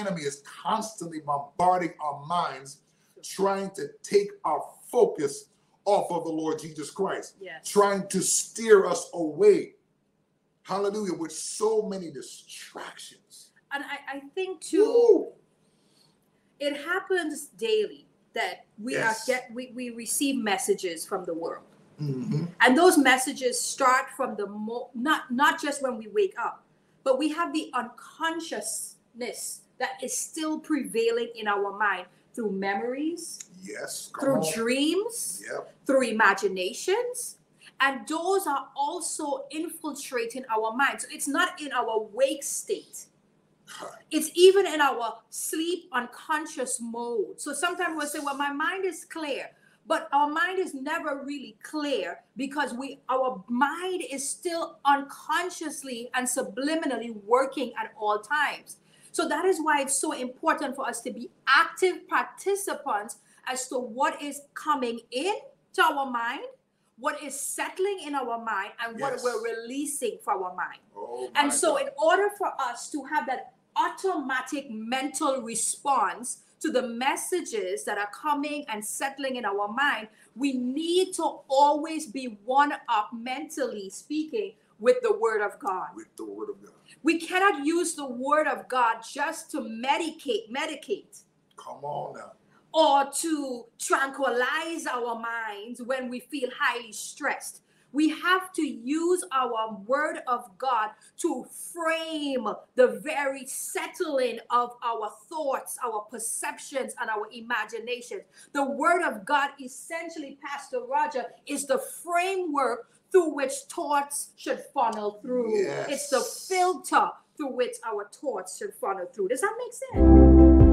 enemy is constantly bombarding our minds, trying to take our focus off of the Lord Jesus Christ, Yes. trying to steer us away. Hallelujah, with so many distractions. And I, I think too, Woo! it happens daily that we Yes. are get we, we receive messages from the world. Mhm. And those messages start from the mo- not not just when we wake up, but we have the unconsciousness that is still prevailing in our mind through memories, Yes, through on. dreams, Yep. through imaginations. And those are also infiltrating our mind. So it's not in our wake state. It's even in our sleep unconscious mode. So sometimes we'll say, well, my mind is clear. But our mind is never really clear because we our mind is still unconsciously and subliminally working at all times. So that is why it's so important for us to be active participants as to what is coming in to our mind, what is settling in our mind, and what Yes. we're releasing from our mind. Oh, And so, God. in order for us to have that automatic mental response to the messages that are coming and settling in our mind, we need to always be one up mentally speaking with the Word of God. with the word of God. We cannot use the Word of God just to medicate, medicate Come on now. or to tranquilize our minds when we feel highly stressed. We have to use our word of God to frame the very settling of our thoughts, our perceptions, and our imaginations. The word of God, essentially, Pastor Roger, is the framework through which thoughts should funnel through. It's the filter through which our thoughts should funnel through. Does that make sense?